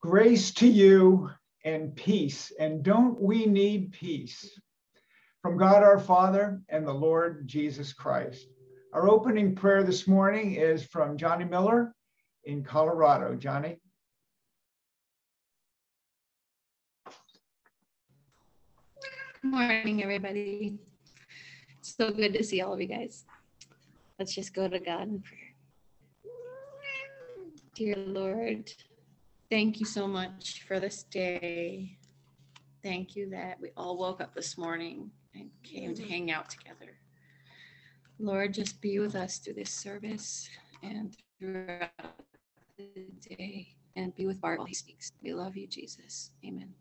Grace to you and peace. And don't we need peace? From God our Father and the Lord Jesus Christ. Our opening prayer this morning is from Johnny Miller in Colorado. Johnny. Good morning, everybody. So good to see all of you guys. Let's just go to God in prayer. Dear Lord, thank you so much for this day. Thank you that we all woke up this morning and came to mm-hmm. hang out together. Lord, just be with us through this service and throughout the day and be with Bart while he speaks. We love you, Jesus. Amen.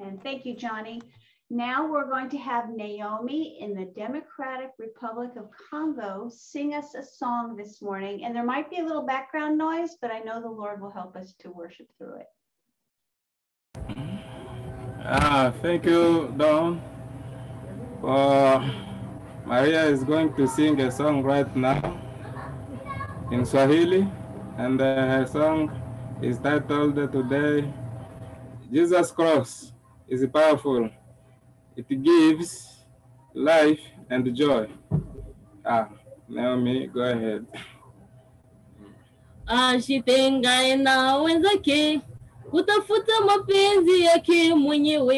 And thank you, Johnny. Now we're going to have Naomi in the Democratic Republic of Congo sing us a song this morning. And there might be a little background noise, but I know the Lord will help us to worship through it. Ah, thank you, Dawn. Uh, Maria is going to sing a song right now in Swahili, and uh, her song is titled today, Jesus Cross is Powerful. It gives life and joy. Ah, Naomi, go ahead. Ashitengae na wenzake kutafuta mapenzi yake mwenyewe.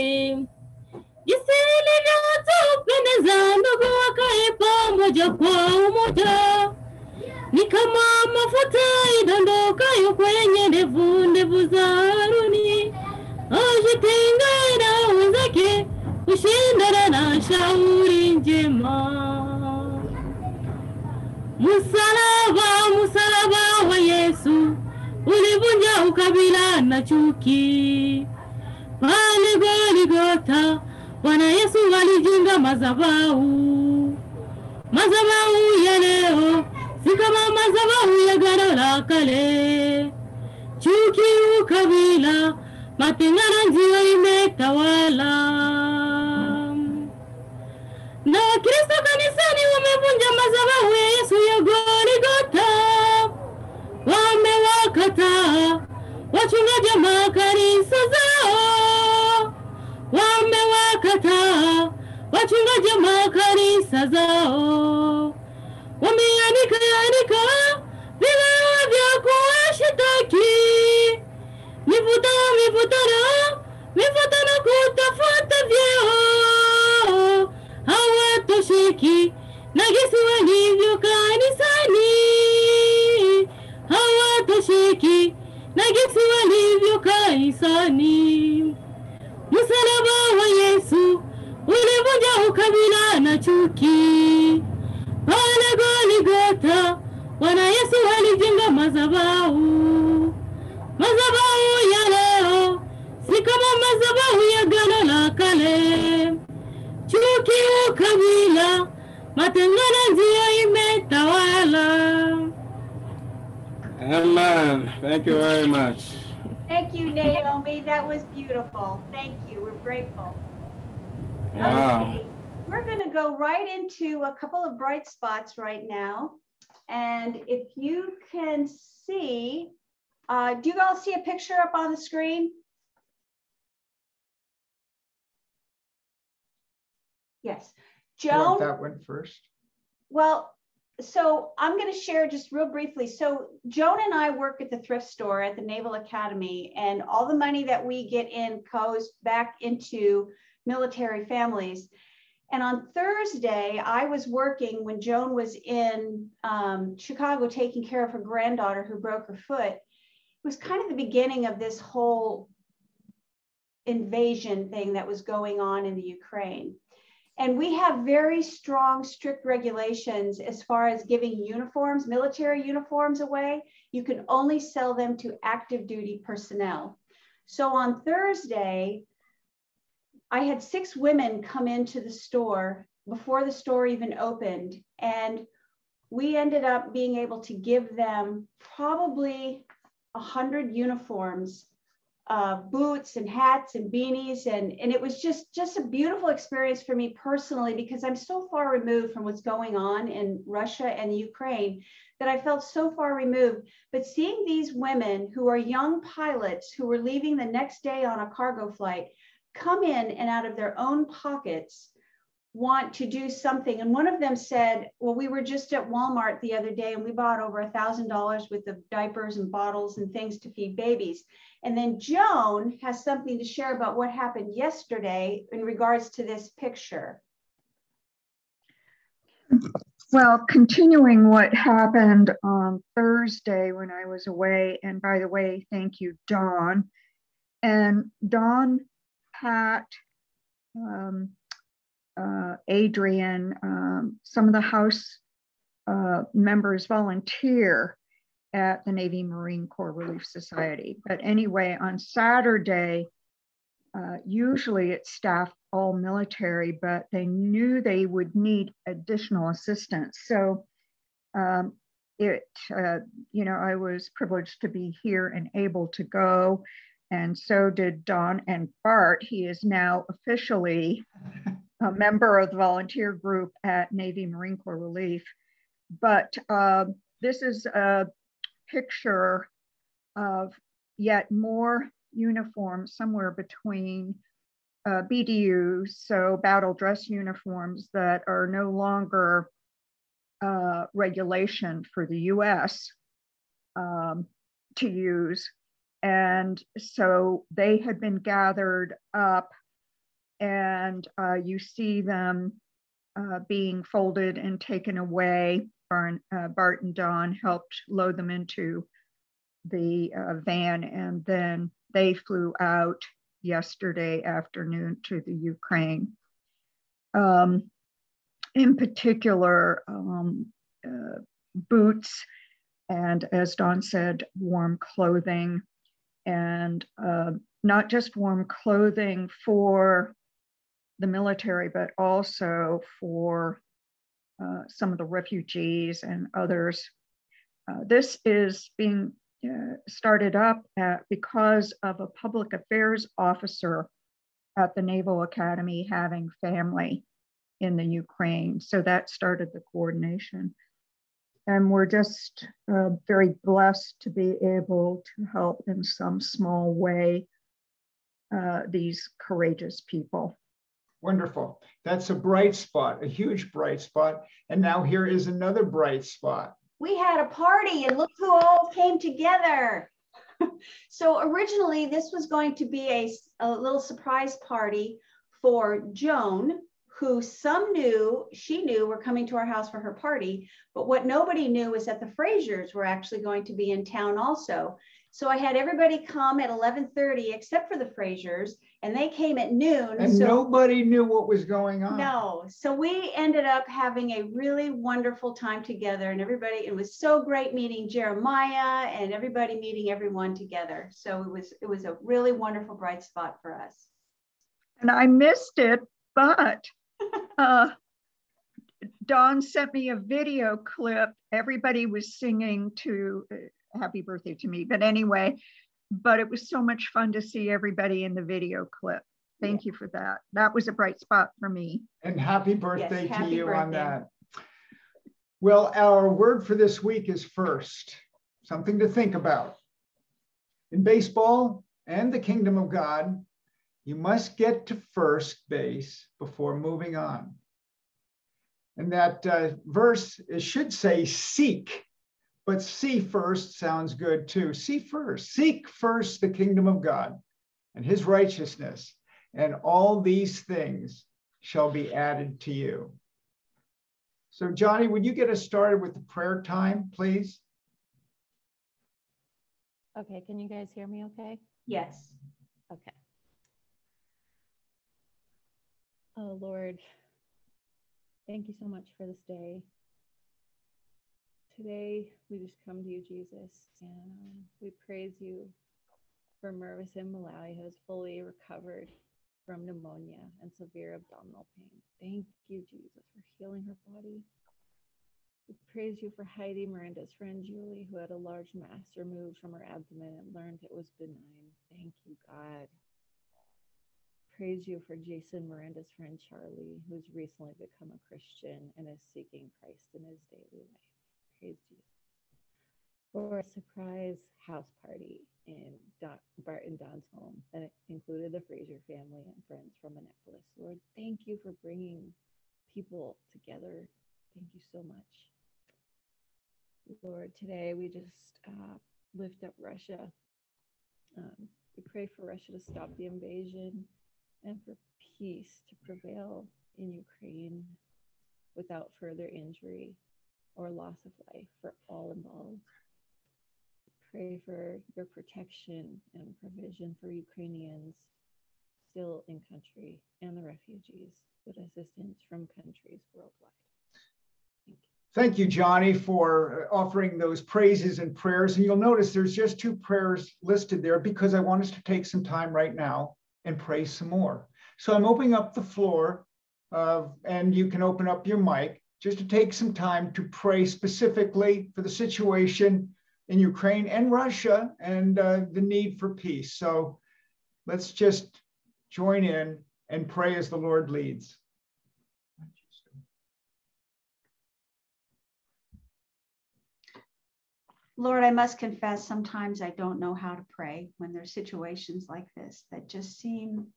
Jinsi ilivyotupendeza ndugu wakae pamoja kwa umoja, ni kama mafuta idondokayo kwenye ndevu ndevu za Haruni. Wenzake kushindana na shauri njema. Msalaba, msalaba wa Yesu ulivunja ukabila na chuki. Pale Goligota Bwana Yesu alijenga madhabahu. Madhabahu ya leo si kama madhabahu ya Agano la Kale. Chuki, ukabila, matengano ndiyo imetawala na Wakristo kanisani wamevunja madhabahu ya Yesu ya Goligota, wamewakataa wachungaji wa makanisa zao, wamewakataa wachungaji wa makanisa zao, wameandika andika vibao vya kuwashitaki, mivutano mivutano mivutano kutafuta vyeo gesi walivyo kanisani, hawatosheki na walivyo kanisani. Msalaba wa Yesu ulivunja ukabila na chuki. Pale Goligota Bwana Yesu alijenga madhabahu. Madhabahu ya leo si kama madhabahu ya Agano la Kale chuki, ukabila, matengano ndiyo imetawala. Amen. Thank you very much. Thank you, Naomi. That was beautiful. Thank you. We're grateful. Wow. Okay, We're going to go right into a couple of bright spots right now. And if you can see, uh, do you all see a picture up on the screen? Yes. Joan, that one first? well, so I'm going to share just real briefly. So Joan and I work at the thrift store at the Naval Academy, and all the money that we get in goes back into military families. And on Thursday, I was working when Joan was in um, Chicago taking care of her granddaughter who broke her foot. It was kind of the beginning of this whole invasion thing that was going on in the Ukraine. And we have very strong, strict regulations as far as giving uniforms, military uniforms away. You can only sell them to active duty personnel. So on Thursday, I had six women come into the store before the store even opened. And we ended up being able to give them probably 100 uniforms uh, boots and hats and beanies and and it was just just a beautiful experience for me personally because I'm so far removed from what's going on in Russia and Ukraine that I felt so far removed. But seeing these women who are young pilots who were leaving the next day on a cargo flight come in and out of their own pockets want to do something. And one of them said, Well, we were just at Walmart the other day and we bought over a thousand dollars worth of diapers and bottles and things to feed babies. And then Joan has something to share about what happened yesterday in regards to this picture. Well, continuing what happened on Thursday when I was away, and by the way, thank you, Dawn. And Dawn, Pat, um, uh, Adrian, um, some of the Haus uh, members volunteer at the Navy Marine Corps Relief Society. But anyway, on Saturday, uh, usually it's staffed all military, but they knew they would need additional assistance. So um, it, uh, you know, I was privileged to be here and able to go. And so did Dawn and Bart. He is now officially a member of the volunteer group at Navy Marine Corps Relief. But uh, this is a picture of yet more uniforms somewhere between uh, BDUs, so battle dress uniforms that are no longer uh, regulation for the US um, to use. And so they had been gathered up and uh, you see them uh, being folded and taken away. Barn, uh, Bart and Dawn helped load them into the uh, van, and then they flew out yesterday afternoon to the Ukraine. Um, in particular, um, uh, boots, and as Dawn said, warm clothing, and uh, not just warm clothing for the military, but also for uh, some of the refugees and others. Uh, this is being uh, started up at, because of a public affairs officer at the Naval Academy having family in the Ukraine. So that started the coordination. And we're just uh, very blessed to be able to help in some small way uh, these courageous people. Wonderful. That's a bright spot, a huge bright spot. And now here is another bright spot. We had a party and look who all came together. so originally this was going to be a, a little surprise party for Joan, who some knew, she knew were coming to our house for her party. But what nobody knew was that the Frasers were actually going to be in town also. So I had everybody come at 11:30 except for the Frasers, and they came at noon. And so nobody knew what was going on. no, so we ended up having a really wonderful time together, and everybody. It was so great meeting Jeremiah and everybody meeting everyone together. So it was it was a really wonderful bright spot for us. And I missed it, but uh, Dawn sent me a video clip. Everybody was singing to uh, happy birthday to me. But anyway, but it was so much fun to see everybody in the video clip. Thank you for that. That was a bright spot for me. And happy birthday Yes, to happy you on that. Well, our word for this week is first, something to think about. In baseball and the kingdom of God, you must get to first base before moving on. And that uh, verse it should say seek, but see first sounds good too. See first, seek first the kingdom of God and his righteousness, and all these things shall be added to you. So, Johnny, would you get us started with the prayer time, please? Okay, can you guys hear me okay? Yes. Okay. Oh, Lord, thank you so much for this day. Today, we just come to you, Jesus, and um, we praise you for Mervis and Malawi, who has fully recovered from pneumonia and severe abdominal pain. Thank you, Jesus, for healing her body. We praise you for Heidi, Miranda's friend Julie, who had a large mass removed from her abdomen and learned it was benign. Thank you, God. Praise you for Jason Miranda's friend Charlie, who's recently become a Christian and is seeking Christ in his daily life. Praise you for a surprise house party in Dawn, Bart and Dawn's home, that included the Fraser family and friends from Annapolis. Lord, thank you for bringing people together. Thank you so much. Lord, today we just uh, lift up Russia. Um, we pray for Russia to stop the invasion and for peace to prevail in Ukraine without further injury or loss of life for all involved pray for your protection and provision for Ukrainians still in country and the refugees with assistance from countries worldwide. Thank you. Thank you, Johnny, for offering those praises and prayers. And you'll notice there's just two prayers listed there because I want us to take some time right now and pray some more. So I'm opening up the floor, uh, and you can open up your mic just to take some time to pray specifically for the situation in Ukraine and Russia and uh, the need for peace. So let's just join in and pray as the Lord leads. Lord, I must confess, sometimes I don't know how to pray when there's situations like this that just seem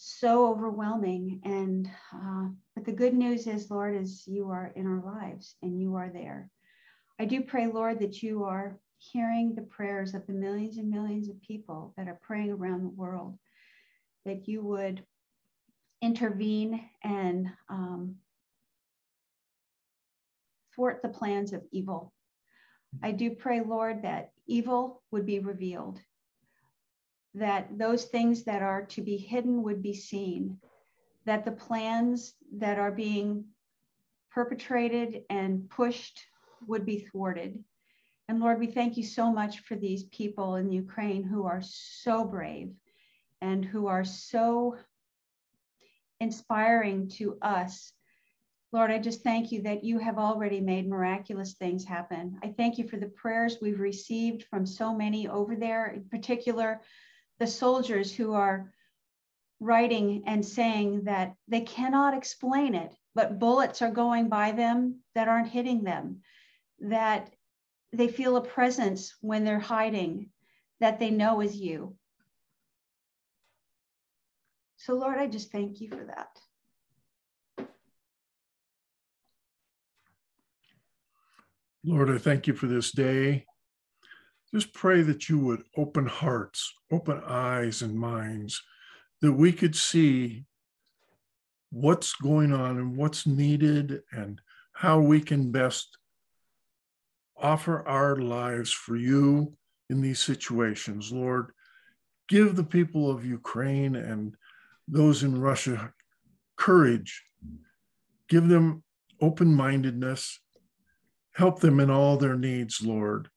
so overwhelming. And uh, but the good news is, Lord, is you are in our lives and you are there. I do pray, Lord, that you are hearing the prayers of the millions and millions of people that are praying around the world, that you would intervene and um, thwart the plans of evil. I do pray, Lord, that evil would be revealed, that those things that are to be hidden would be seen, that the plans that are being perpetrated and pushed would be thwarted. And Lord, we thank you so much for these people in Ukraine who are so brave and who are so inspiring to us. Lord, I just thank you that you have already made miraculous things happen. I thank you for the prayers we've received from so many over there, in particular, the soldiers who are writing and saying that they cannot explain it, but bullets are going by them that aren't hitting them that they feel a presence when they're hiding that they know is you. So, Lord, I just thank you for that. Lord, I thank you for this day. Just pray that you would open hearts, open eyes and minds, that we could see what's going on and what's needed and how we can best offer our lives for you in these situations. Lord, give the people of Ukraine and those in Russia courage. Give them open mindedness. Help them in all their needs, Lord.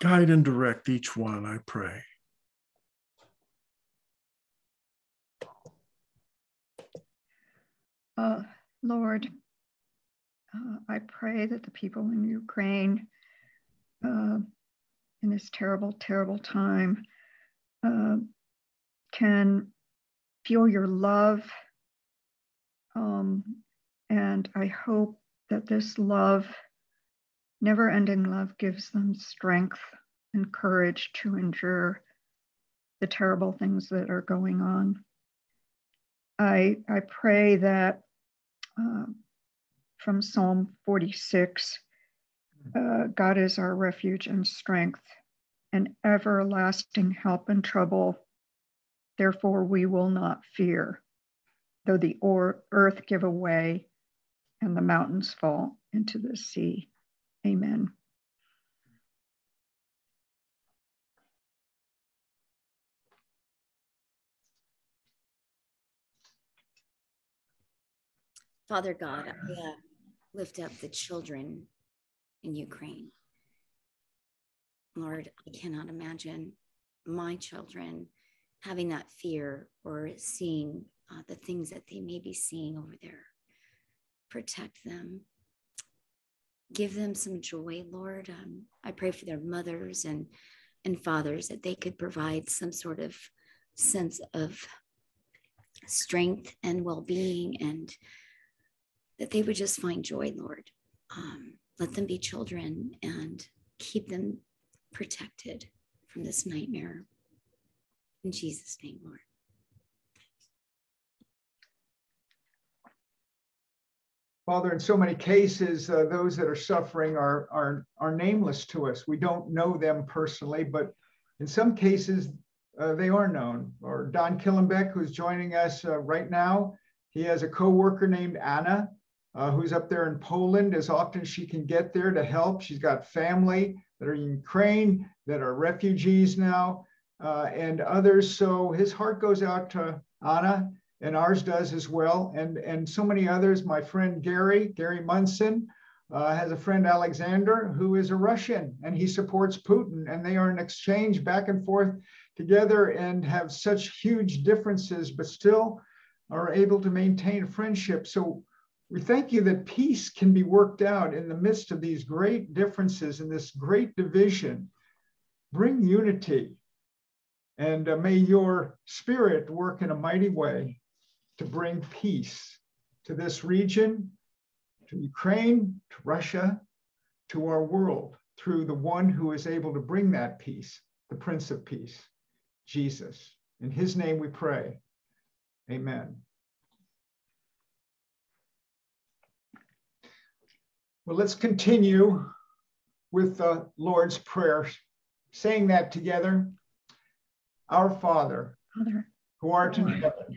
Guide and direct each one, I pray. Uh, Lord, uh, I pray that the people in Ukraine, uh, in this terrible, terrible time, uh, can feel your love. Um, and I hope that this love, never ending love, gives them strength and courage to endure the terrible things that are going on. I, I pray that uh, from Psalm 46 uh, God is our refuge and strength, and everlasting help in trouble. Therefore, we will not fear, though the earth give away and the mountains fall into the sea. Amen. Father God, I uh, lift up the children in Ukraine. Lord, I cannot imagine my children having that fear or seeing uh, the things that they may be seeing over there. Protect them. Give them some joy, Lord. Um, I pray for their mothers and and fathers that they could provide some sort of sense of strength and well-being and that they would just find joy lord. Um, let them be children and keep them protected from this nightmare. In jesus name lord Father, in so many cases, uh, those that are suffering are, are, are nameless to us. We don't know them personally, but in some cases, uh, they are known. Or Don Killenbeck, who's joining us uh, right now, he has a co-worker named Anna, uh, who's up there in Poland as often she can get there to help. She's got family that are in Ukraine, that are refugees now, uh, and others. So his heart goes out to Anna and ours does as well. And, and so many others. My friend Gary, Gary Munson, uh, has a friend Alexander who is a Russian and he supports Putin. And they are in exchange back and forth together and have such huge differences, but still are able to maintain friendship. So we thank you that peace can be worked out in the midst of these great differences and this great division. Bring unity. And uh, may your spirit work in a mighty way to bring peace to this region, to Ukraine, to Russia, to our world through the one who is able to bring that peace, the Prince of Peace, Jesus. In his name we pray. Amen. Well, let's continue with the Lord's Prayer, saying that together. Our Father, Father, who art in heaven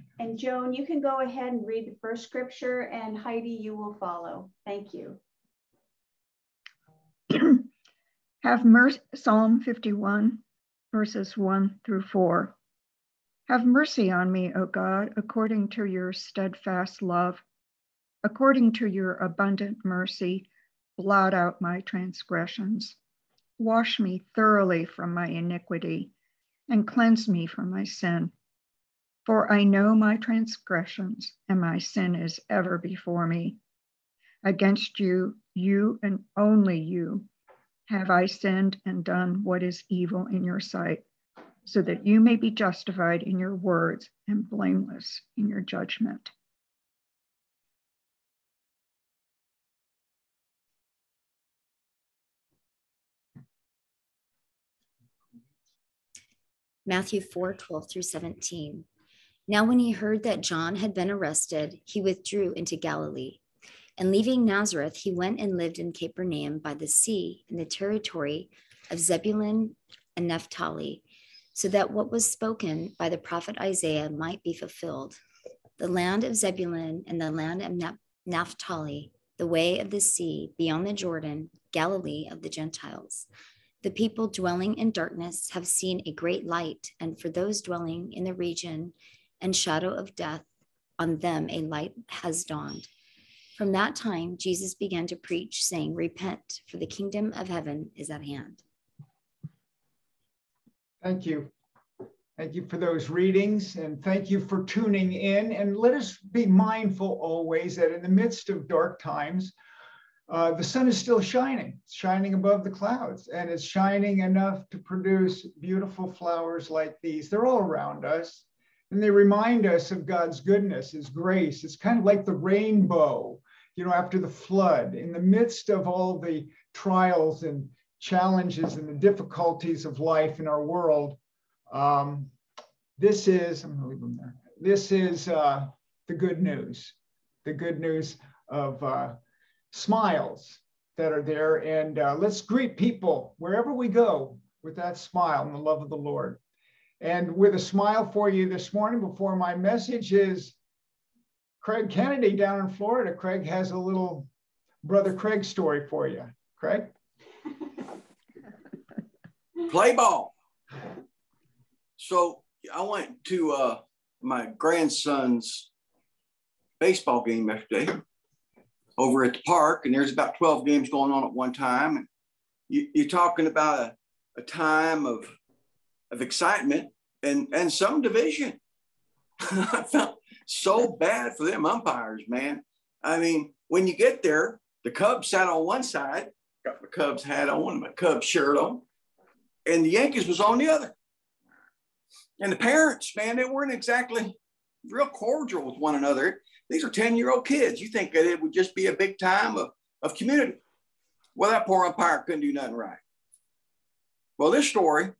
And Joan, you can go ahead and read the first scripture and Heidi, you will follow. Thank you. Have mercy, Psalm 51, verses 1 through 4. Have mercy on me, O God, according to your steadfast love. According to your abundant mercy, blot out my transgressions. Wash me thoroughly from my iniquity and cleanse me from my sin. For I know my transgressions, and my sin is ever before me. Against you, you and only you, have I sinned and done what is evil in your sight, so that you may be justified in your words and blameless in your judgment. Matthew 4 12 through 17. Now, when he heard that John had been arrested, he withdrew into Galilee. And leaving Nazareth, he went and lived in Capernaum by the sea in the territory of Zebulun and Naphtali, so that what was spoken by the prophet Isaiah might be fulfilled. The land of Zebulun and the land of Naphtali, the way of the sea beyond the Jordan, Galilee of the Gentiles. The people dwelling in darkness have seen a great light, and for those dwelling in the region and shadow of death, on them a light has dawned. From that time, Jesus began to preach, saying, Repent, for the kingdom of heaven is at hand. Thank you. Thank you for those readings and thank you for tuning in. And let us be mindful always that in the midst of dark times, uh, the sun is still shining, shining above the clouds, and it's shining enough to produce beautiful flowers like these. They're all around us. And they remind us of God's goodness, His grace. It's kind of like the rainbow, you know, after the flood, in the midst of all the trials and challenges and the difficulties of life in our world. Um, this is, I'm to leave them there. This is uh, the good news, the good news of uh, smiles that are there. And uh, let's greet people wherever we go with that smile and the love of the Lord. And with a smile for you this morning before my message is Craig Kennedy down in Florida. Craig has a little brother Craig story for you. Craig? Play ball. So I went to uh, my grandson's baseball game yesterday over at the park, and there's about 12 games going on at one time. And you, you're talking about a, a time of, of excitement and, and some division. I felt so bad for them umpires, man. I mean, when you get there, the Cubs sat on one side, got my Cubs hat on, my Cubs shirt on, and the Yankees was on the other. And the parents, man, they weren't exactly real cordial with one another. These are 10 year old kids. You think that it would just be a big time of, of community. Well, that poor umpire couldn't do nothing right. Well, this story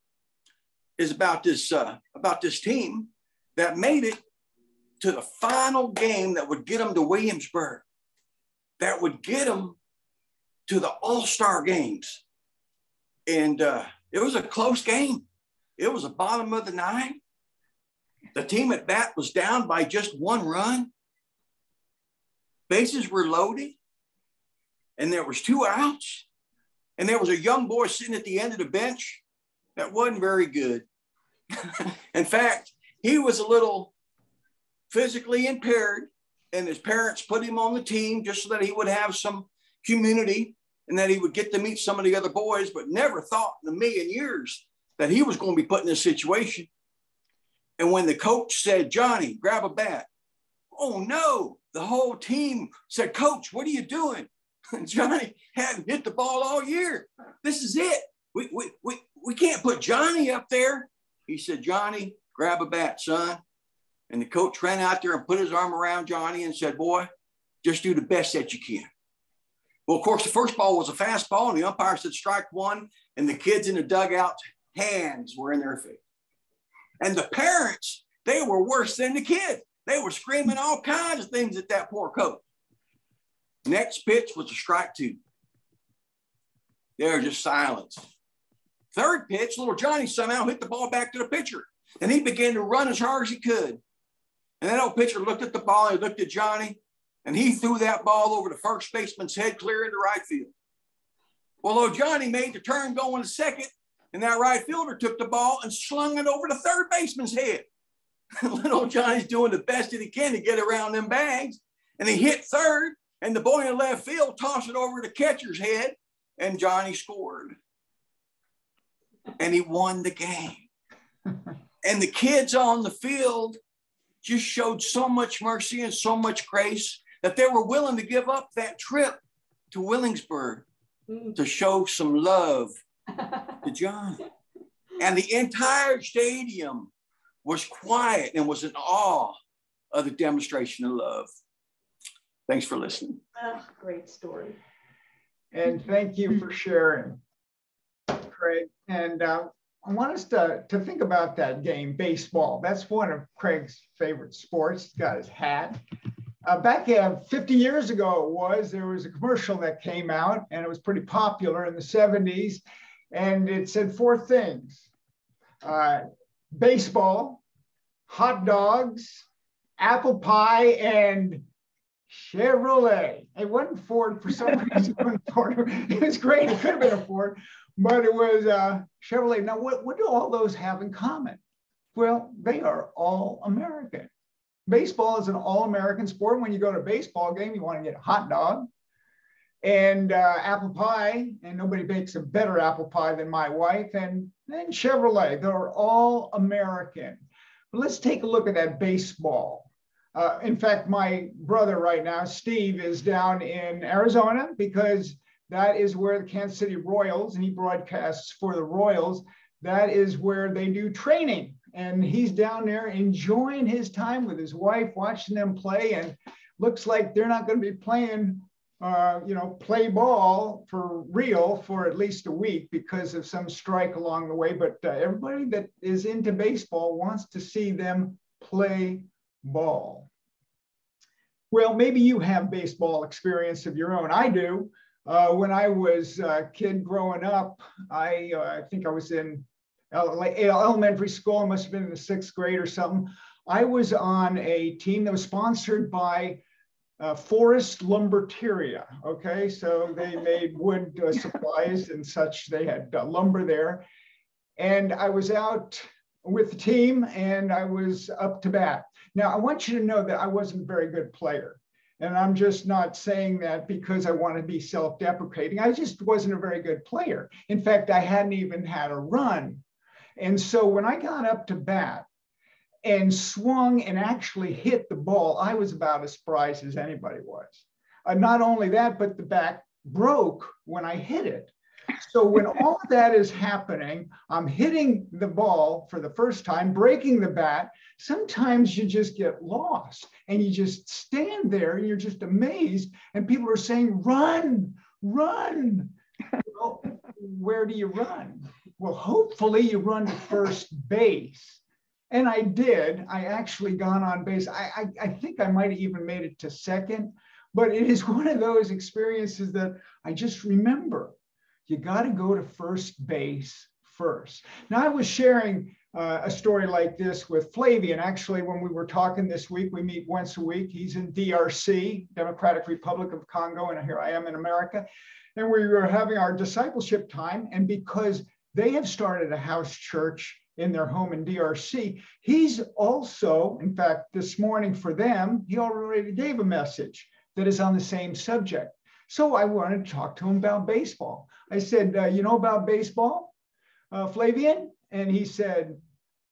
is about this uh, about this team that made it to the final game that would get them to Williamsburg, that would get them to the All Star games, and uh, it was a close game. It was the bottom of the nine. The team at bat was down by just one run. Bases were loaded, and there was two outs, and there was a young boy sitting at the end of the bench that wasn't very good. In fact, he was a little physically impaired, and his parents put him on the team just so that he would have some community and that he would get to meet some of the other boys, but never thought in a million years that he was going to be put in this situation. And when the coach said, Johnny, grab a bat, oh no, the whole team said, Coach, what are you doing? And Johnny hadn't hit the ball all year. This is it. We, we, we, we can't put Johnny up there. He said, Johnny, grab a bat, son. And the coach ran out there and put his arm around Johnny and said, Boy, just do the best that you can. Well, of course, the first ball was a fastball, and the umpire said strike one, and the kids in the dugout hands were in their face. And the parents, they were worse than the kids. They were screaming all kinds of things at that poor coach. Next pitch was a strike two. There was just silence. Third pitch, little Johnny somehow hit the ball back to the pitcher, and he began to run as hard as he could. And that old pitcher looked at the ball, he looked at Johnny, and he threw that ball over the first baseman's head clear into right field. Well, old Johnny made the turn going to second, and that right fielder took the ball and slung it over the third baseman's head. Little Johnny's doing the best that he can to get around them bags. And he hit third, and the boy in left field tossed it over the catcher's head, and Johnny scored. And he won the game. and the kids on the field just showed so much mercy and so much grace that they were willing to give up that trip to Williamsburg mm. to show some love to John. And the entire stadium was quiet and was in awe of the demonstration of love. Thanks for listening. Oh, great story. And thank you for sharing, Craig. And uh, I want us to, to think about that game, baseball. That's one of Craig's favorite sports. He's got his hat. Uh, back uh, 50 years ago, it was there was a commercial that came out, and it was pretty popular in the 70s and it said four things uh, baseball, hot dogs, apple pie, and Chevrolet. It wasn't Ford for some reason. It, Ford. it was great. It could have been a Ford, but it was uh, Chevrolet. Now, what, what do all those have in common? Well, they are all American. Baseball is an all American sport. When you go to a baseball game, you want to get a hot dog, and uh, apple pie, and nobody bakes a better apple pie than my wife, and then Chevrolet. They're all American. But let's take a look at that baseball. Uh, in fact, my brother right now, Steve, is down in Arizona because that is where the Kansas City Royals, and he broadcasts for the Royals, that is where they do training. And he's down there enjoying his time with his wife, watching them play. And looks like they're not going to be playing uh, you know, play ball for real for at least a week because of some strike along the way. But uh, everybody that is into baseball wants to see them play ball. Well, maybe you have baseball experience of your own. I do. Uh, when I was a kid growing up, I, uh, I think I was in elementary school, must have been in the sixth grade or something. I was on a team that was sponsored by uh, Forest Lumberteria. Okay, so they made wood uh, supplies and such. They had uh, lumber there. And I was out with the team and I was up to bat. Now, I want you to know that I wasn't a very good player. And I'm just not saying that because I want to be self deprecating. I just wasn't a very good player. In fact, I hadn't even had a run. And so when I got up to bat and swung and actually hit the ball, I was about as surprised as anybody was. Uh, not only that, but the bat broke when I hit it. So when all of that is happening, I'm hitting the ball for the first time, breaking the bat. Sometimes you just get lost and you just stand there and you're just amazed. And people are saying, run, run. Well, where do you run? Well, hopefully you run to first base. And I did. I actually gone on base. I, I, I think I might have even made it to second, but it is one of those experiences that I just remember you got to go to first base first. Now, I was sharing uh, a story like this with Flavian. Actually, when we were talking this week, we meet once a week. He's in DRC, Democratic Republic of Congo, and here I am in America. And we were having our discipleship time. And because they have started a house church in their home in DRC, he's also, in fact, this morning for them, he already gave a message that is on the same subject. So I wanted to talk to him about baseball. I said, uh, You know about baseball, uh, Flavian? And he said,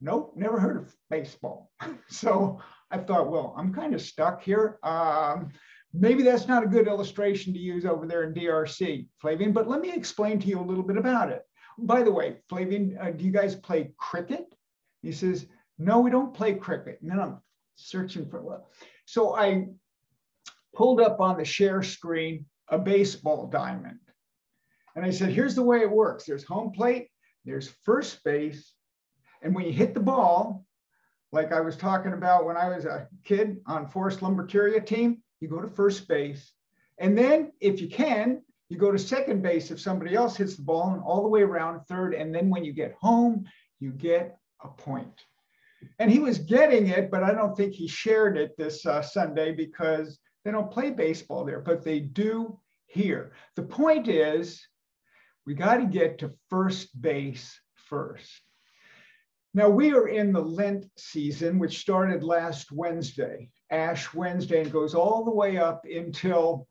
Nope, never heard of baseball. so I thought, Well, I'm kind of stuck here. Um, maybe that's not a good illustration to use over there in DRC, Flavian, but let me explain to you a little bit about it. By the way, Flavian, uh, do you guys play cricket? He says, No, we don't play cricket. And then I'm searching for, well, so I pulled up on the share screen a baseball diamond. And I said, here's the way it works there's home plate, there's first base. And when you hit the ball, like I was talking about when I was a kid on Forest Lumberteria team, you go to first base. And then, if you can, you go to second base if somebody else hits the ball and all the way around third. And then when you get home, you get a point. And he was getting it, but I don't think he shared it this uh, Sunday because they don't play baseball there, but they do here. The point is, we got to get to first base first. Now, we are in the Lent season, which started last Wednesday, Ash Wednesday, and goes all the way up until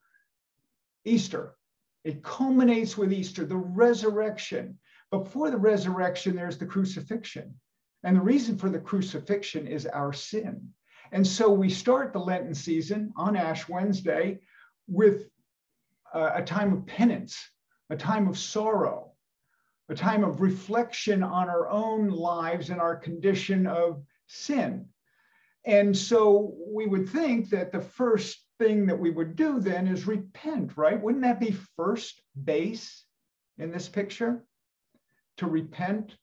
Easter. It culminates with Easter, the resurrection. Before the resurrection, there's the crucifixion. And the reason for the crucifixion is our sin. And so we start the Lenten season on Ash Wednesday with uh, a time of penance, a time of sorrow, a time of reflection on our own lives and our condition of sin. And so we would think that the first thing that we would do then is repent, right? Wouldn't that be first base in this picture? To repent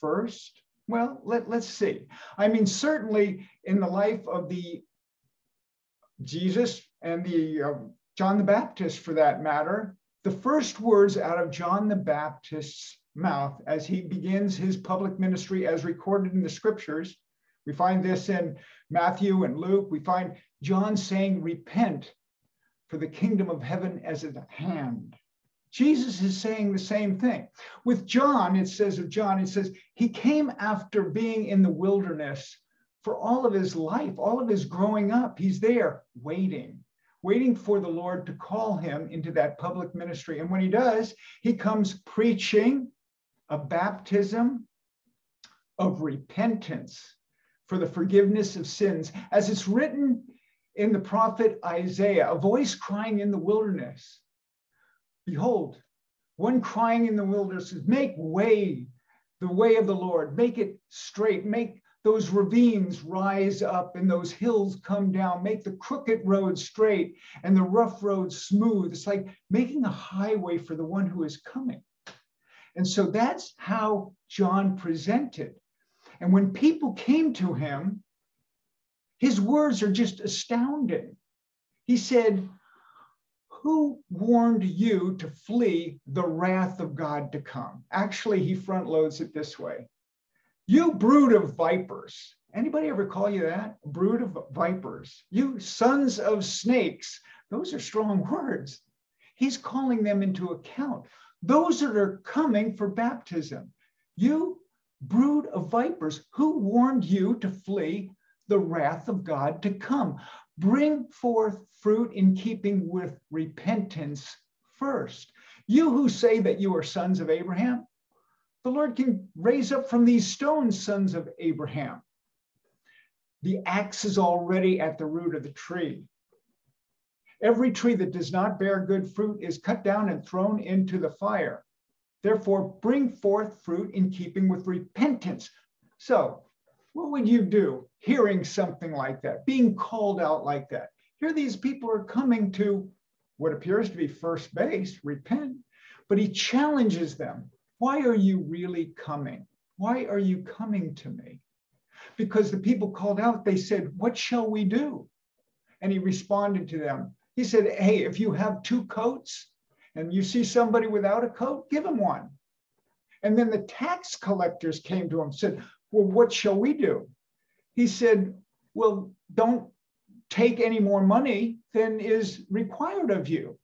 first? Well, let, let's see. I mean, certainly in the life of the Jesus and the uh, John the Baptist, for that matter, the first words out of John the Baptist's mouth as he begins his public ministry as recorded in the scriptures, we find this in Matthew and Luke. We find John saying, Repent, for the kingdom of heaven is at hand. Jesus is saying the same thing. With John, it says of John, it says, he came after being in the wilderness for all of his life, all of his growing up. He's there waiting, waiting for the Lord to call him into that public ministry. And when he does, he comes preaching a baptism of repentance for the forgiveness of sins, as it's written in the prophet Isaiah, a voice crying in the wilderness Behold, one crying in the wilderness Make way, the way of the Lord, make it straight, make those ravines rise up and those hills come down, make the crooked road straight and the rough road smooth. It's like making a highway for the one who is coming. And so that's how John presented. And when people came to him, his words are just astounding. He said, who warned you to flee the wrath of God to come? Actually, he front loads it this way. You brood of vipers. Anybody ever call you that? Brood of vipers. You sons of snakes. Those are strong words. He's calling them into account. Those that are coming for baptism. You brood of vipers, who warned you to flee the wrath of God to come? Bring forth fruit in keeping with repentance first. You who say that you are sons of Abraham, the Lord can raise up from these stones sons of Abraham. The axe is already at the root of the tree. Every tree that does not bear good fruit is cut down and thrown into the fire. Therefore, bring forth fruit in keeping with repentance. So, what would you do hearing something like that, being called out like that? Here, these people are coming to what appears to be first base, repent, but he challenges them. Why are you really coming? Why are you coming to me? Because the people called out, they said, What shall we do? And he responded to them. He said, Hey, if you have two coats and you see somebody without a coat, give him one. And then the tax collectors came to him and said, Well, what shall we do? He said, Well, don't take any more money than is required of you.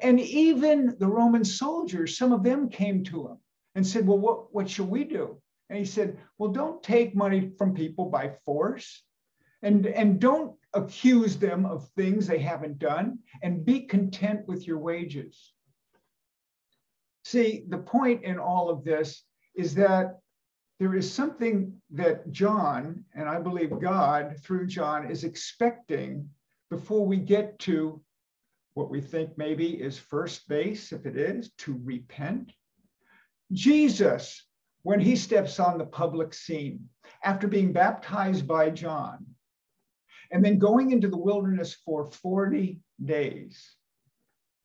And even the Roman soldiers, some of them came to him and said, Well, what, what shall we do? And he said, Well, don't take money from people by force and, and don't accuse them of things they haven't done and be content with your wages. See, the point in all of this is that there is something that John, and I believe God through John, is expecting before we get to what we think maybe is first base, if it is, to repent. Jesus, when he steps on the public scene, after being baptized by John, and then going into the wilderness for 40 days,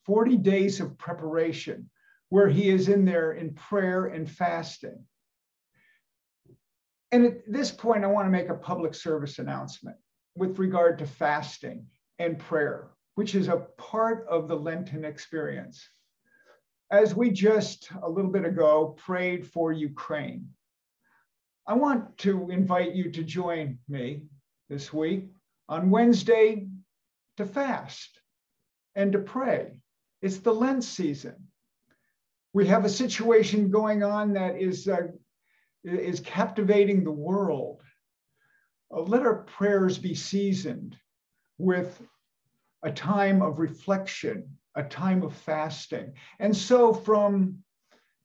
40 days of preparation, where he is in there in prayer and fasting. And at this point, I want to make a public service announcement with regard to fasting and prayer, which is a part of the Lenten experience. As we just a little bit ago prayed for Ukraine, I want to invite you to join me this week on Wednesday to fast and to pray. It's the Lent season. We have a situation going on that is, uh, is captivating the world. Uh, let our prayers be seasoned with a time of reflection, a time of fasting. And so from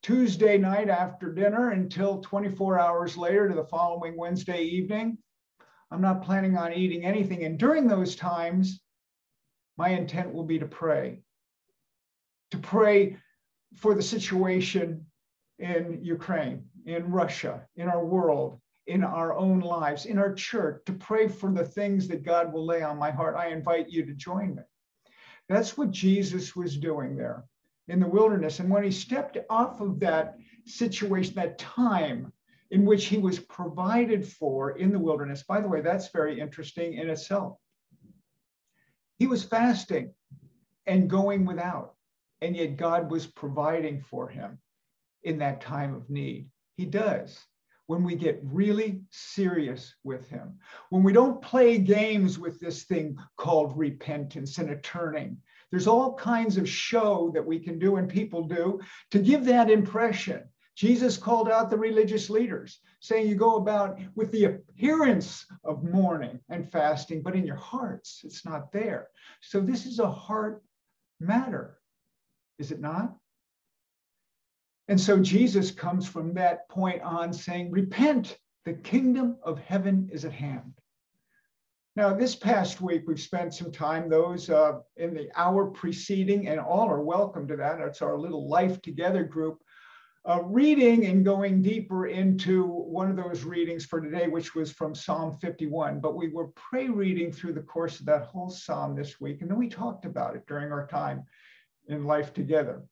Tuesday night after dinner until 24 hours later to the following Wednesday evening, I'm not planning on eating anything. And during those times, my intent will be to pray, to pray for the situation in Ukraine, in Russia, in our world, in our own lives, in our church, to pray for the things that God will lay on my heart. I invite you to join me. That's what Jesus was doing there in the wilderness. And when he stepped off of that situation, that time in which he was provided for in the wilderness, by the way, that's very interesting in itself. He was fasting and going without and yet God was providing for him in that time of need. He does when we get really serious with him, when we don't play games with this thing called repentance and a turning. There's all kinds of show that we can do and people do to give that impression. Jesus called out the religious leaders, saying you go about with the appearance of mourning and fasting, but in your hearts, it's not there. So this is a heart matter is it not? And so Jesus comes from that point on saying, Repent, the kingdom of heaven is at hand. Now, this past week, we've spent some time, those uh, in the hour preceding, and all are welcome to that. It's our little Life Together group, uh, reading and going deeper into one of those readings for today, which was from Psalm 51. But we were pray reading through the course of that whole psalm this week, and then we talked about it during our time in life together.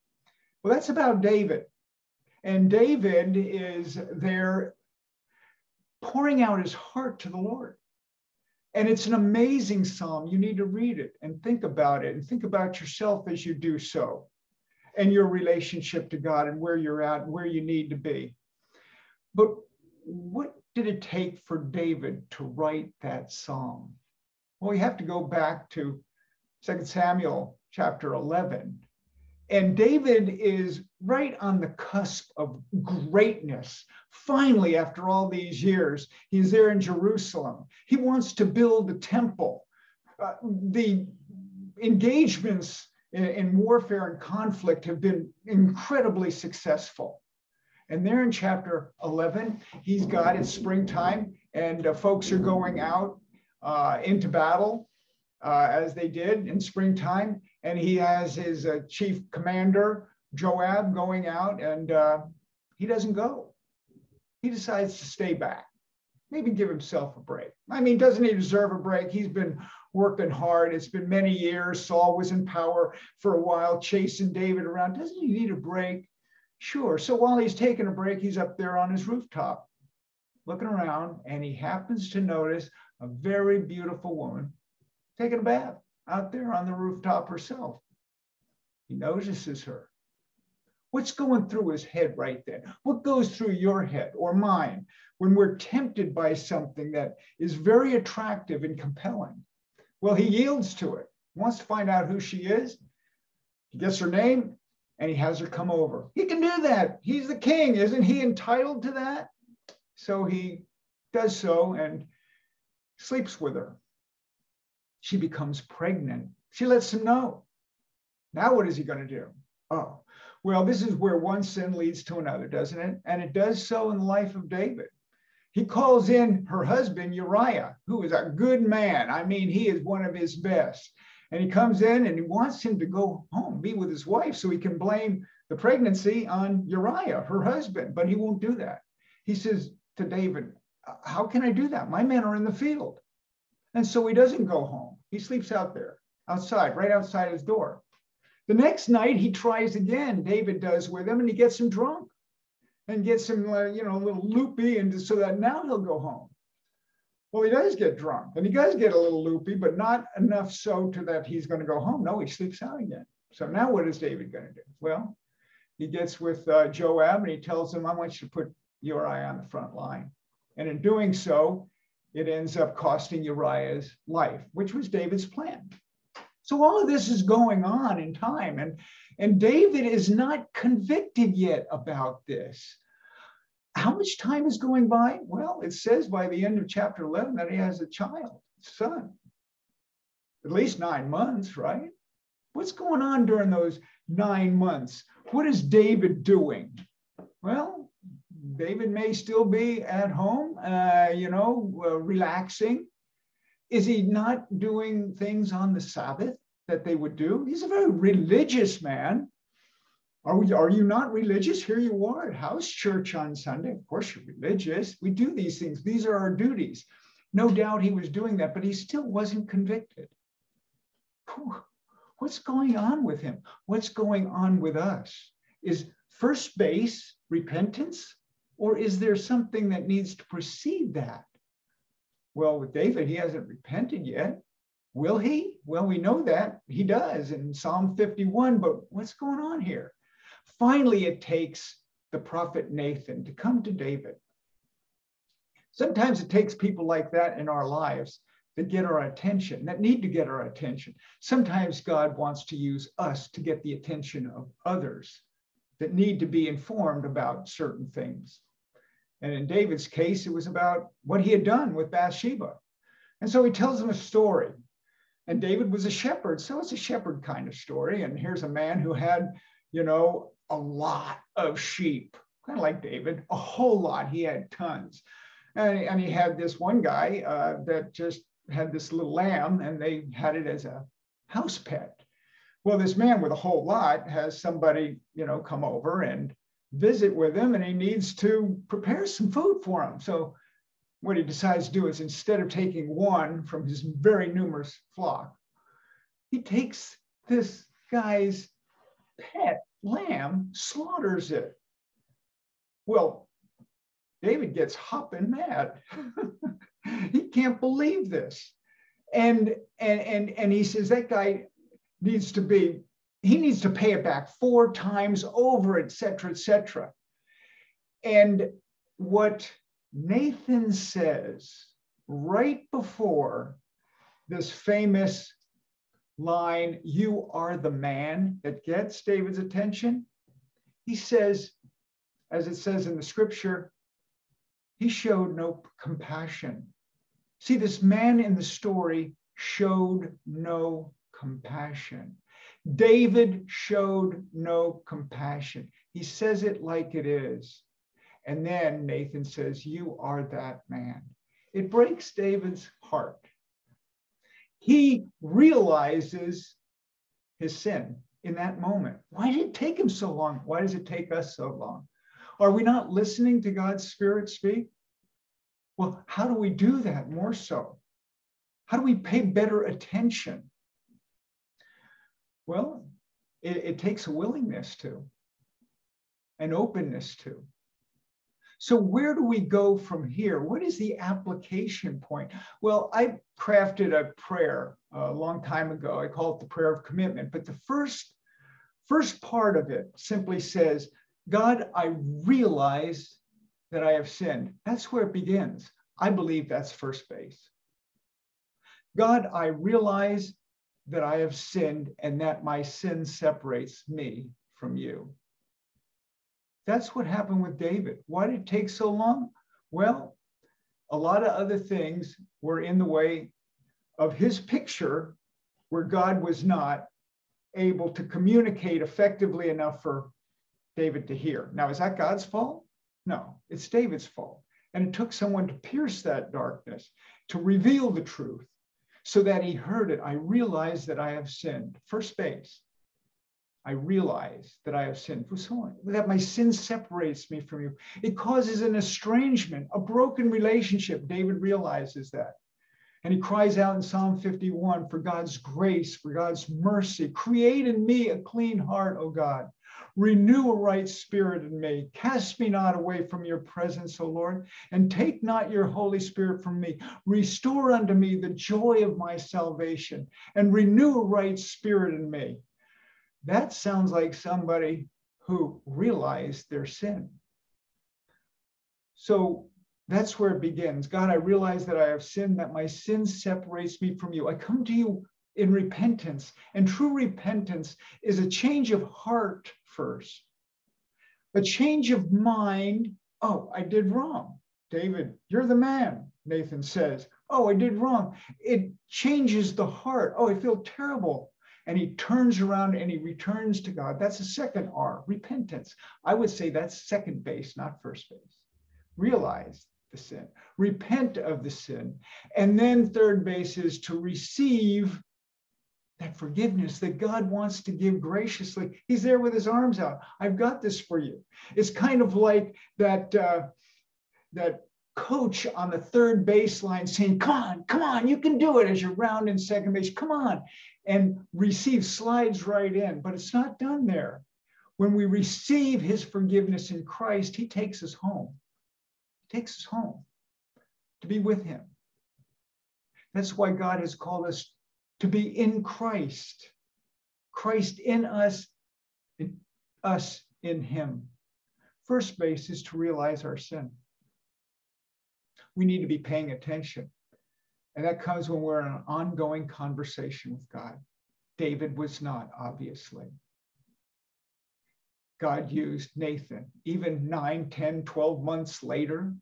Well, that's about David. And David is there pouring out his heart to the Lord. And it's an amazing psalm. You need to read it and think about it and think about yourself as you do so and your relationship to God and where you're at and where you need to be. But what did it take for David to write that psalm? Well, we have to go back to 2 Samuel chapter 11. And David is right on the cusp of greatness Finally, after all these years, he's there in Jerusalem. He wants to build a temple. Uh, the engagements in, in warfare and conflict have been incredibly successful. And there in chapter 11, he's got it's springtime and uh, folks are going out uh, into battle uh, as they did in springtime. And he has his uh, chief commander, Joab, going out and uh, he doesn't go. He decides to stay back, maybe give himself a break. I mean, doesn't he deserve a break? He's been working hard. It's been many years. Saul was in power for a while, chasing David around. Doesn't he need a break? Sure. So while he's taking a break, he's up there on his rooftop looking around and he happens to notice a very beautiful woman taking a bath out there on the rooftop herself. He notices her. What's going through his head right then? What goes through your head or mine when we're tempted by something that is very attractive and compelling? Well, he yields to it, wants to find out who she is. He gets her name and he has her come over. He can do that. He's the king. Isn't he entitled to that? So he does so and sleeps with her. She becomes pregnant. She lets him know. Now, what is he going to do? Oh, well, this is where one sin leads to another, doesn't it? And it does so in the life of David. He calls in her husband, Uriah, who is a good man. I mean, he is one of his best. And he comes in and he wants him to go home, be with his wife, so he can blame the pregnancy on Uriah, her husband. But he won't do that. He says, to David, How can I do that? My men are in the field. And so he doesn't go home. He sleeps out there, outside, right outside his door. The next night he tries again, David does with him, and he gets him drunk and gets him, uh, you know, a little loopy, and so that now he'll go home. Well, he does get drunk and he does get a little loopy, but not enough so to that he's going to go home. No, he sleeps out again. So now what is David going to do? Well, he gets with uh, Joab and he tells him, I want you to put Uriah on the front line. And in doing so, it ends up costing Uriah's life, which was David's plan. So all of this is going on in time, and, and David is not convicted yet about this. How much time is going by? Well, it says by the end of chapter 11 that he has a child, son. At least nine months, right? What's going on during those nine months? What is David doing? Well, David may still be at home, uh, you know, uh, relaxing. Is he not doing things on the Sabbath that they would do? He's a very religious man. Are, we, are you not religious? Here you are at house church on Sunday. Of course, you're religious. We do these things, these are our duties. No doubt he was doing that, but he still wasn't convicted. What's going on with him? What's going on with us? Is first base repentance? Or is there something that needs to precede that? Well, with David, he hasn't repented yet. Will he? Well, we know that he does in Psalm 51, but what's going on here? Finally, it takes the prophet Nathan to come to David. Sometimes it takes people like that in our lives that get our attention, that need to get our attention. Sometimes God wants to use us to get the attention of others that need to be informed about certain things. And in David's case, it was about what he had done with Bathsheba. And so he tells him a story. And David was a shepherd. So it's a shepherd kind of story. And here's a man who had, you know, a lot of sheep, kind of like David, a whole lot. He had tons. And, and he had this one guy uh, that just had this little lamb and they had it as a house pet. Well, this man with a whole lot has somebody, you know, come over and visit with him and he needs to prepare some food for him. So what he decides to do is instead of taking one from his very numerous flock, he takes this guy's pet lamb, slaughters it. Well, David gets hopping mad. he can't believe this. And, and, and, and he says, that guy needs to be he needs to pay it back four times over, et cetera, et cetera. And what Nathan says right before this famous line, You are the man that gets David's attention, he says, as it says in the scripture, he showed no compassion. See, this man in the story showed no compassion. David showed no compassion. He says it like it is. And then Nathan says, You are that man. It breaks David's heart. He realizes his sin in that moment. Why did it take him so long? Why does it take us so long? Are we not listening to God's Spirit speak? Well, how do we do that more so? How do we pay better attention? Well, it, it takes a willingness to, an openness to. So, where do we go from here? What is the application point? Well, I crafted a prayer a long time ago. I call it the prayer of commitment. But the first, first part of it simply says, God, I realize that I have sinned. That's where it begins. I believe that's first base. God, I realize that I have sinned and that my sin separates me from you. That's what happened with David. Why did it take so long? Well, a lot of other things were in the way of his picture where God was not able to communicate effectively enough for David to hear. Now, is that God's fault? No, it's David's fault. And it took someone to pierce that darkness, to reveal the truth, so that he heard it. I realize that I have sinned. First base. I realize that I have sinned. That my sin separates me from you. It causes an estrangement, a broken relationship. David realizes that. And he cries out in Psalm 51 for God's grace, for God's mercy. Create in me a clean heart, O God. Renew a right spirit in me. Cast me not away from your presence, O Lord, and take not your Holy Spirit from me. Restore unto me the joy of my salvation, and renew a right spirit in me. That sounds like somebody who realized their sin. So that's where it begins. God, I realize that I have sinned, that my sin separates me from you. I come to you in repentance, and true repentance is a change of heart first, a change of mind. Oh, I did wrong. David, you're the man, Nathan says. Oh, I did wrong. It changes the heart. Oh, I feel terrible and he turns around and he returns to God. That's the second R, repentance. I would say that's second base, not first base. Realize the sin, repent of the sin. And then third base is to receive that forgiveness that God wants to give graciously. He's there with his arms out. I've got this for you. It's kind of like that, uh, that coach on the third baseline saying, Come on, come on, you can do it as you're round in second base. Come on and receive slides right in, but it's not done there. When we receive his forgiveness in Christ, he takes us home. He takes us home to be with him. That's why God has called us to be in Christ. Christ in us, in us in him. First base is to realize our sin. We need to be paying attention. And that comes when we're in an ongoing conversation with God. David was not, obviously. God used Nathan, even 9, 10, 12 months later.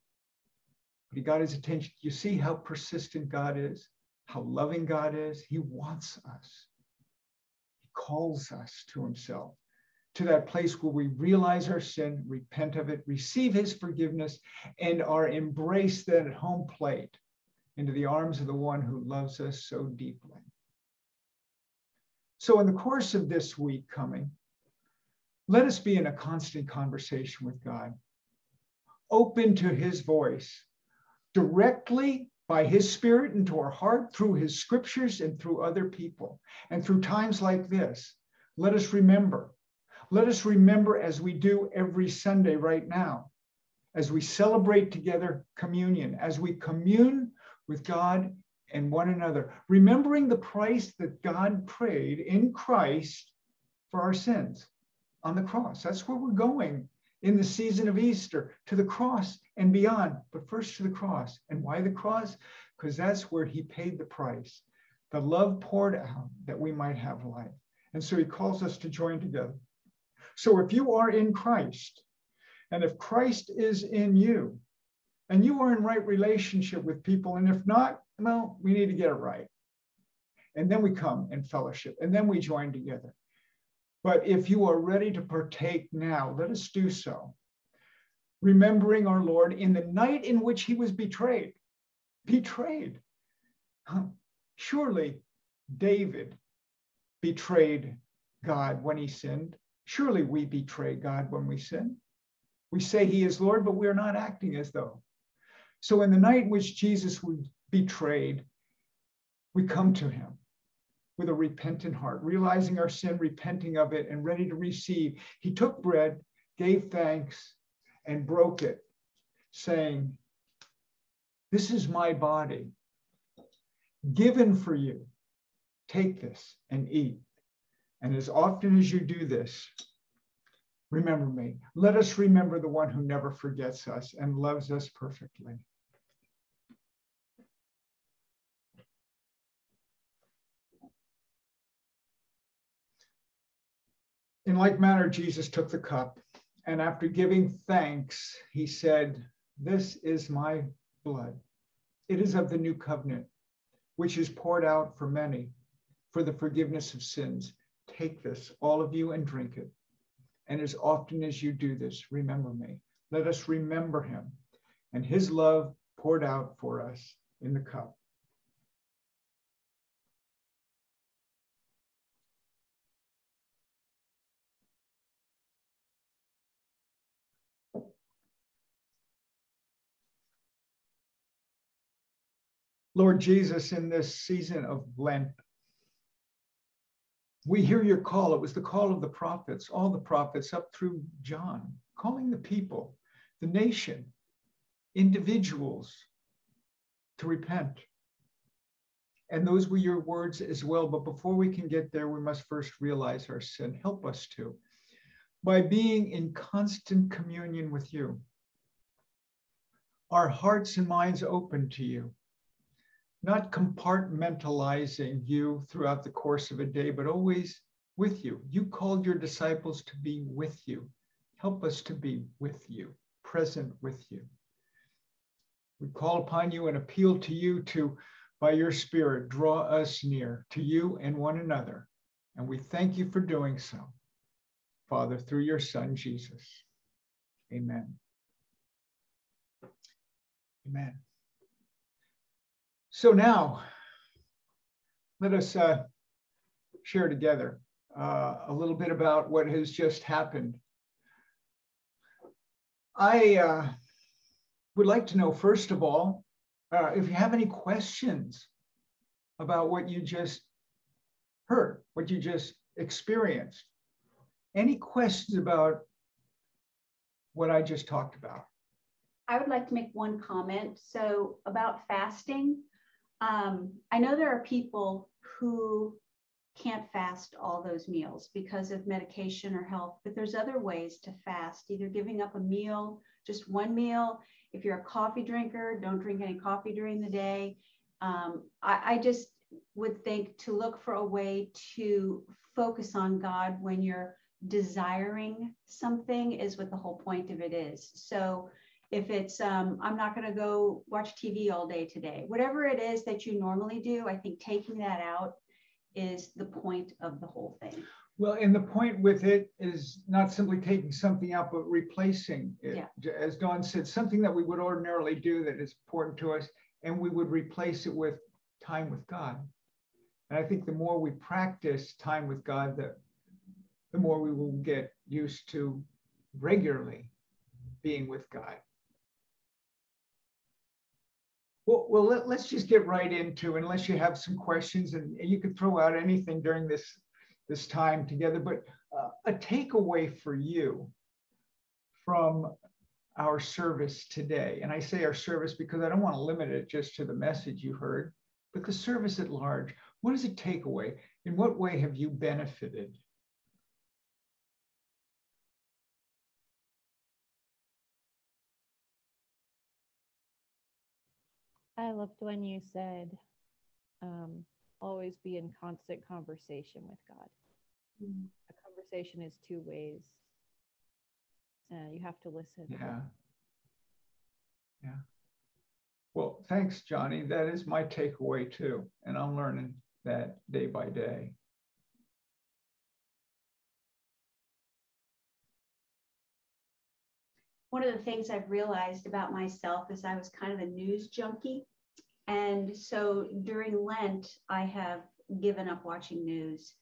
But he got his attention. You see how persistent God is, how loving God is? He wants us. He calls us to himself, to that place where we realize our sin, repent of it, receive his forgiveness, and are embraced then at home plate into the arms of the one who loves us so deeply. So, in the course of this week coming, let us be in a constant conversation with God, open to his voice, directly by his spirit into our heart through his scriptures and through other people. And through times like this, let us remember. Let us remember as we do every Sunday right now, as we celebrate together communion, as we commune with God and one another, remembering the price that God paid in Christ for our sins on the cross. That's where we're going in the season of Easter to the cross and beyond, but first to the cross. And why the cross? Because that's where he paid the price, the love poured out that we might have life. And so he calls us to join together. So if you are in Christ, and if Christ is in you, and you are in right relationship with people. And if not, well, we need to get it right. And then we come and fellowship, and then we join together. But if you are ready to partake now, let us do so. Remembering our Lord in the night in which he was betrayed. Betrayed. Surely David betrayed God when he sinned. Surely we betray God when we sin. We say he is Lord, but we are not acting as though. So in the night in which Jesus was betrayed, we come to him with a repentant heart, realizing our sin, repenting of it, and ready to receive. He took bread, gave thanks, and broke it, saying, This is my body, given for you. Take this and eat. And as often as you do this, remember me. Let us remember the one who never forgets us and loves us perfectly. In like manner, Jesus took the cup, and after giving thanks, he said, This is my blood. It is of the new covenant, which is poured out for many for the forgiveness of sins. Take this, all of you, and drink it. And as often as you do this, remember me. Let us remember him and his love poured out for us in the cup. Lord Jesus, in this season of Lent, we hear your call. It was the call of the prophets, all the prophets up through John, calling the people, the nation, individuals to repent. And those were your words as well. But before we can get there, we must first realize our sin. Help us to by being in constant communion with you, our hearts and minds open to you not compartmentalizing you throughout the course of a day, but always with you. You called your disciples to be with you. Help us to be with you, present with you. We call upon you and appeal to you to, by your Spirit, draw us near to you and one another. And we thank you for doing so, Father, through your Son, Jesus. Amen. Amen. So now, let us uh, share together uh, a little bit about what has just happened. I uh, would like to know, first of all, uh, if you have any questions about what you just heard, what you just experienced. Any questions about what I just talked about? I would like to make one comment. So, about fasting, um, I know there are people who can't fast all those meals because of medication or health, but there's other ways to fast, either giving up a meal, just one meal. If you're a coffee drinker, don't drink any coffee during the day. Um, I, I just would think to look for a way to focus on God when you're desiring something is what the whole point of it is. So if it's um, i'm not going to go watch tv all day today. Whatever it is that you normally do i think taking that out is the point of the whole thing. Well and the point with it is not simply taking something out but replacing it. Yeah. as dawn said something that we would ordinarily do that is important to us and we would replace it with time with god. And i think the more we practice time with god the, the more we will get used to regularly being with god well, well let, us just get right into, unless you have some questions and, and you could throw out anything during this, this time together, but uh, a takeaway for you from our service today. And I say our service because I don't want to limit it just to the message you heard, but the service at large. What is a takeaway? In what way have you benefited I loved when you said, um, always be in constant conversation with God. Mm-hmm. A conversation is two ways. Uh, you have to listen. Yeah. Yeah. Well, thanks, Johnny. That is my takeaway too. And I'm learning that day by day. One of the things I've realized about myself is I was kind of a news junkie. And so during Lent, I have given up watching news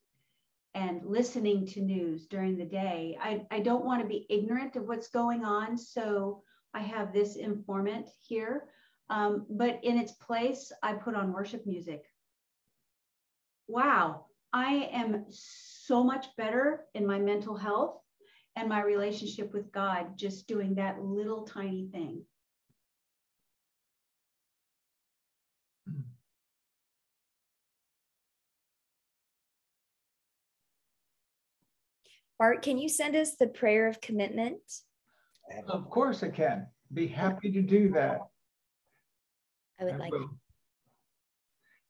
and listening to news during the day. I, I don't want to be ignorant of what's going on. So I have this informant here. Um, but in its place, I put on worship music. Wow, I am so much better in my mental health and my relationship with God just doing that little tiny thing. Bart, can you send us the prayer of commitment? Of course I can. Be happy to do that. I would like.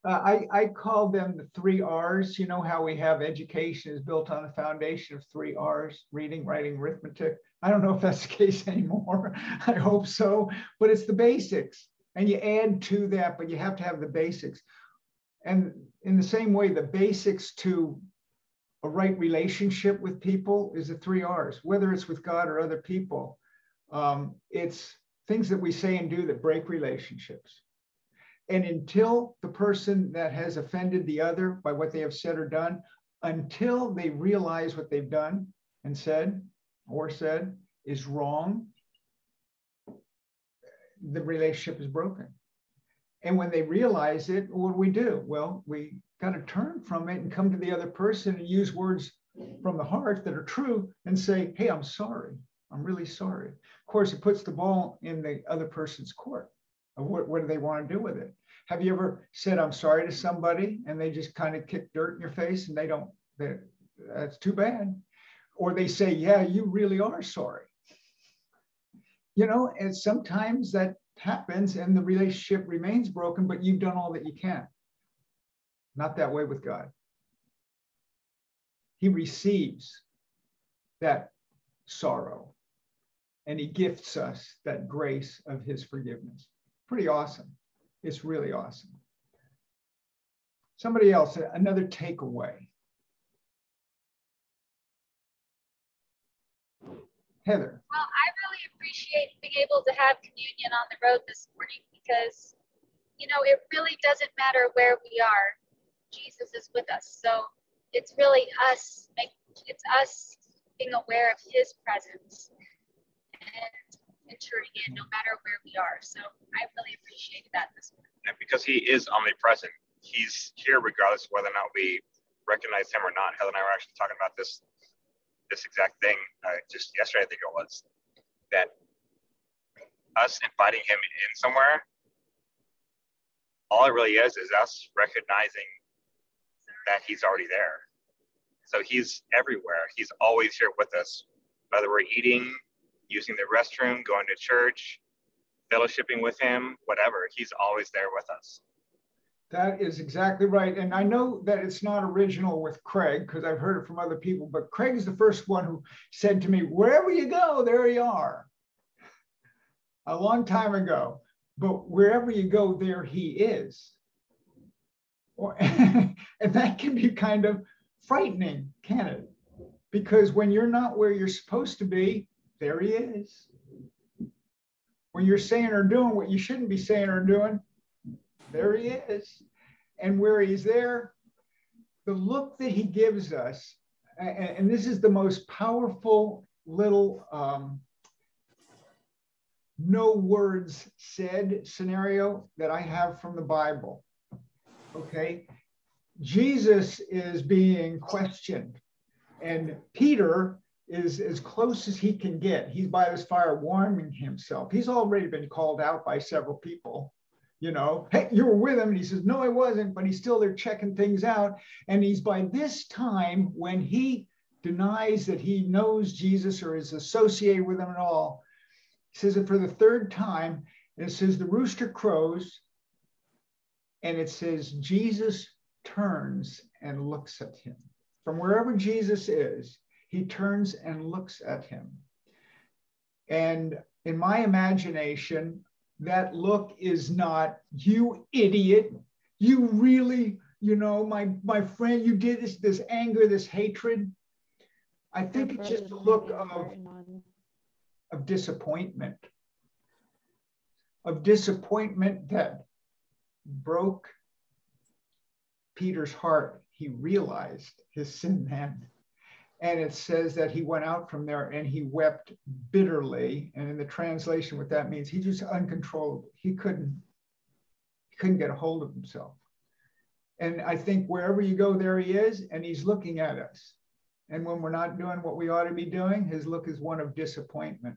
Uh, I, I call them the three R's. You know how we have education is built on the foundation of three R's reading, writing, arithmetic. I don't know if that's the case anymore. I hope so, but it's the basics. And you add to that, but you have to have the basics. And in the same way, the basics to a right relationship with people is the three R's, whether it's with God or other people. Um, it's things that we say and do that break relationships. And until the person that has offended the other by what they have said or done, until they realize what they've done and said or said is wrong, the relationship is broken. And when they realize it, what do we do? Well, we got to turn from it and come to the other person and use words from the heart that are true and say, Hey, I'm sorry. I'm really sorry. Of course, it puts the ball in the other person's court what, what do they want to do with it. Have you ever said, I'm sorry to somebody and they just kind of kick dirt in your face and they don't, that's too bad. Or they say, Yeah, you really are sorry. You know, and sometimes that happens and the relationship remains broken, but you've done all that you can. Not that way with God. He receives that sorrow and he gifts us that grace of his forgiveness. Pretty awesome. It's really awesome. Somebody else, another takeaway. Heather. Well, I really appreciate being able to have communion on the road this morning because, you know, it really doesn't matter where we are. Jesus is with us. So it's really us, it's us being aware of his presence and entering in no matter where we are. So I really appreciated that this morning. Because he is omnipresent, he's here regardless of whether or not we recognize him or not. Heather and I were actually talking about this this exact thing uh, just yesterday, I think it was, that us inviting him in somewhere, all it really is is us recognizing that he's already there. So he's everywhere. He's always here with us, whether we're eating, using the restroom, going to church, fellowshipping with him, whatever. He's always there with us. That is exactly right. And I know that it's not original with Craig because I've heard it from other people, but Craig is the first one who said to me, wherever you go, there you are. A long time ago. But wherever you go, there he is. and that can be kind of frightening, can it? Because when you're not where you're supposed to be, there he is. When you're saying or doing what you shouldn't be saying or doing, there he is. And where he's there, the look that he gives us, and, this is the most powerful little um, no words said scenario that I have from the Bible. Okay. Jesus is being questioned, and Peter is as close as he can get. He's by this fire warming himself. He's already been called out by several people you know, hey, you were with him. And he says, no, I wasn't, but he's still there checking things out. And he's by this time, when he denies that he knows Jesus or is associated with him at all, he says it for the third time. And it says, the rooster crows. And it says, Jesus turns and looks at him. From wherever Jesus is, he turns and looks at him. And in my imagination, that look is not, you idiot, you really, you know, my, my friend, you did this, this anger, this hatred. I think it's just a look of, of disappointment, of disappointment that broke Peter's heart. He realized his sin then. And it says that he went out from there and he wept bitterly. And in the translation, what that means, he just uncontrollable. He couldn't, he couldn't get a hold of himself. And I think wherever you go, there he is, and he's looking at us. And when we're not doing what we ought to be doing, his look is one of disappointment.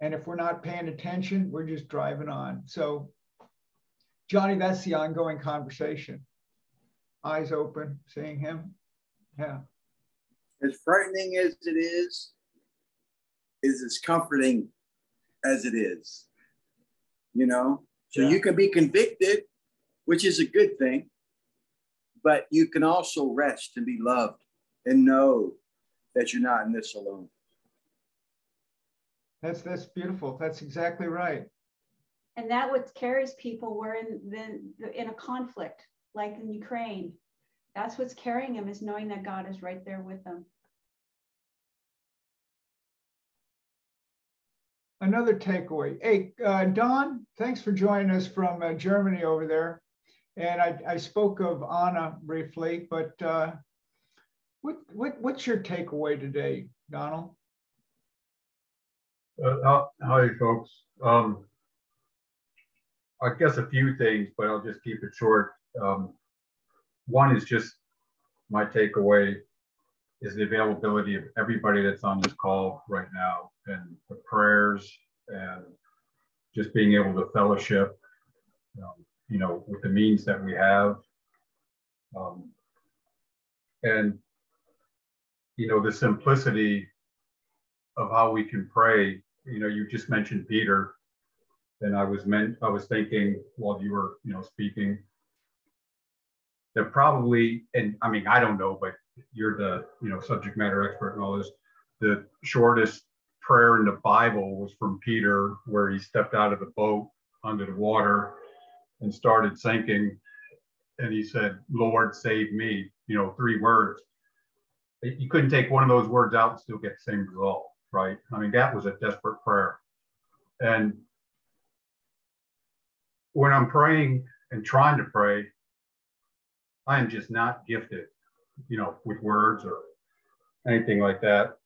And if we're not paying attention, we're just driving on. So, Johnny, that's the ongoing conversation. Eyes open, seeing him. Yeah. As frightening as it is, is as comforting as it is. You know? So Yeah. you can be convicted, which is a good thing, but you can also rest and be loved and know that you're not in this alone. That's that's beautiful. That's exactly right. And that what carries people were in the, in a conflict, like in Ukraine. That's what's carrying them is knowing that God is right there with them. Another takeaway. Hey, uh, Don, thanks for joining us from uh, Germany over there. And I, I spoke of Anna briefly, but uh, what, what what's your takeaway today, Donald? Uh, how- Howdy, folks. Um, I guess a few things, but I'll just keep it short. Um, One is just my takeaway is the availability of everybody that's on this call right now and the prayers and just being able to fellowship, um, you know, with the means that we have. Um, And, you know, the simplicity of how we can pray. You know, you just mentioned Peter, and I was meant I was thinking while you were, you know, speaking that probably, and I mean, I don't know, but you're the, you know, subject matter expert and all this. The shortest prayer in the Bible was from Peter, where he stepped out of the boat under the water and started sinking, and he said, "Lord, save me." You know, three words you couldn't take one of those words out and still get the same result, right? I mean, that was a desperate prayer. And when I'm praying and trying to pray, I am just not gifted, you know, with words or anything like that.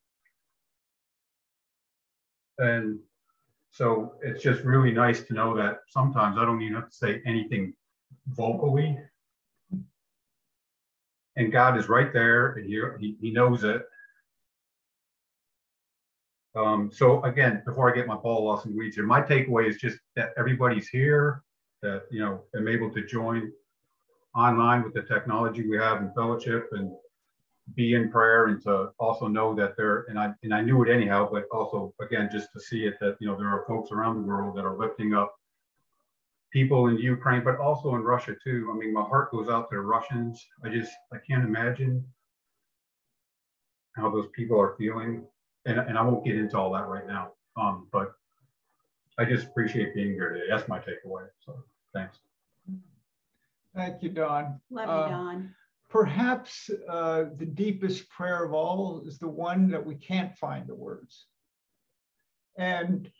And so it's just really nice to know that sometimes I don't even have to say anything vocally and God is right there and he, he, knows it. Um, so again, before I get my ball lost in weeds here, my takeaway is just that everybody's here, that, you know, I'm able to join online with the technology we have in fellowship and be in prayer and to also know that there, and I, and I knew it anyhow, but also again, just to see it that, you know, there are folks around the world that are lifting up people in Ukraine, but also in Russia too. I mean, my heart goes out to the Russians. I just, I can't imagine how those people are feeling. And, and I won't get into all that right now. Um, but I just appreciate being here today. That's my takeaway. So thanks. Thank you, Don. Love Uh, you, Don. Perhaps uh, the deepest prayer of all is the one that we can't find the words. And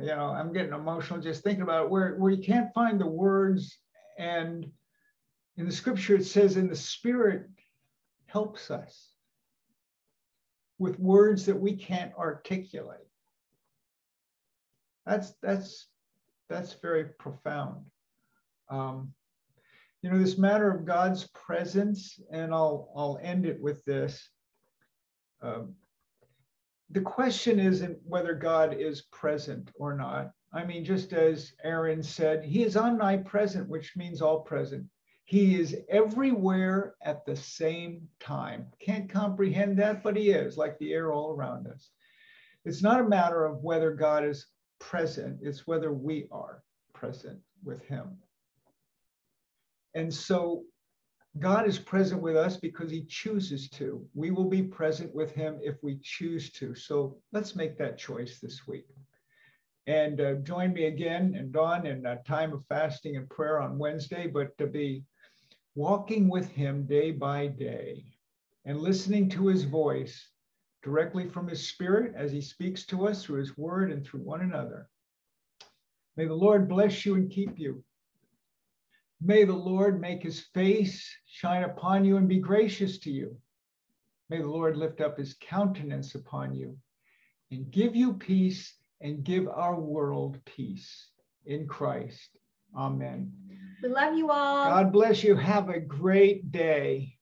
you know, I'm getting emotional just thinking about it, where, where you can't find the words. And in the scripture, it says, in the spirit helps us with words that we can't articulate. That's that's that's very profound. Um, you know, this matter of God's presence, and I'll I'll end it with this. Um, the question isn't whether God is present or not. I mean, just as Aaron said, he is omnipresent, which means all present. He is everywhere at the same time. Can't comprehend that, but he is, like the air all around us. It's not a matter of whether God is present, it's whether we are present with him. And so God is present with us because he chooses to. We will be present with him if we choose to. So let's make that choice this week. and uh, join me again and Dawn in a time of fasting and prayer on Wednesday, but to be walking with Him day by day and listening to His voice directly from His Spirit as He speaks to us through His Word and through one another. May the Lord bless you and keep you. May the Lord make his face shine upon you and be gracious to you. May the Lord lift up his countenance upon you and give you peace and give our world peace in Christ. Amen. We love you all. God bless you. Have a great day.